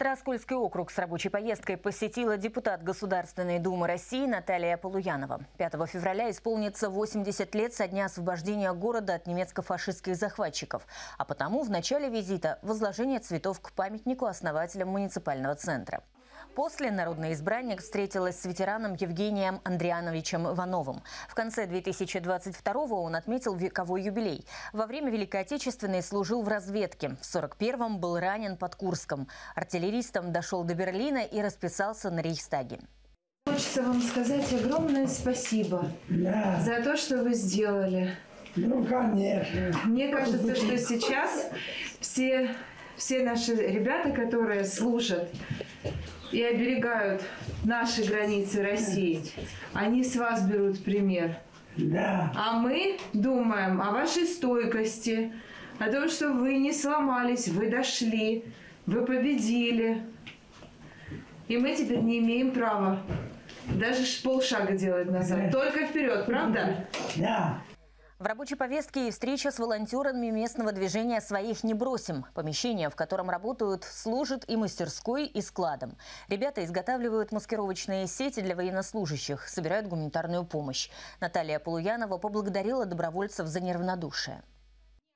Траскольский округ с рабочей поездкой посетила депутат Государственной Думы России Наталья Полуянова. 5 февраля исполнится 80 лет со дня освобождения города от немецко-фашистских захватчиков. А потому в начале визита возложение цветов к памятнику основателям муниципального центра. После народный избранник встретилась с ветераном Евгением Андриановичем Ивановым. В конце 2022-го он отметил вековой юбилей. Во время Великой Отечественной служил в разведке. В 41-м был ранен под Курском. Артиллеристом дошел до Берлина и расписался на Рейхстаге. Хочется вам сказать огромное спасибо Да, за то, что вы сделали. ну конечно. Мне кажется, что сейчас все, все наши ребята, которые служат и оберегают наши границы России, они с вас берут пример. Да, А мы думаем о вашей стойкости, о том, что вы не сломались, вы дошли, вы победили. И мы теперь не имеем права даже полшага делать назад. Только вперед, правда? да. В рабочей повестке и встреча с волонтерами местного движения «Своих не бросим». Помещение, в котором работают, служит и мастерской, и складом. Ребята изготавливают маскировочные сети для военнослужащих, собирают гуманитарную помощь. Наталья Полуянова поблагодарила добровольцев за неравнодушие.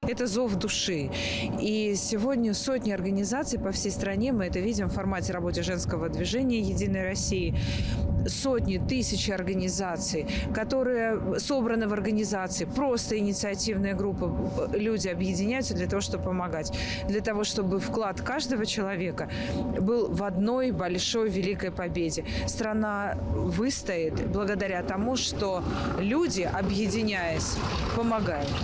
Это зов души. И сегодня сотни организаций по всей стране, мы это видим в формате работы женского движения «Единой России», сотни, тысячи организаций, которые собраны в организации, просто инициативная группа, люди объединяются для того, чтобы помогать, для того, чтобы вклад каждого человека был в одной большой великой победе. Страна выстоит благодаря тому, что люди, объединяясь, помогают.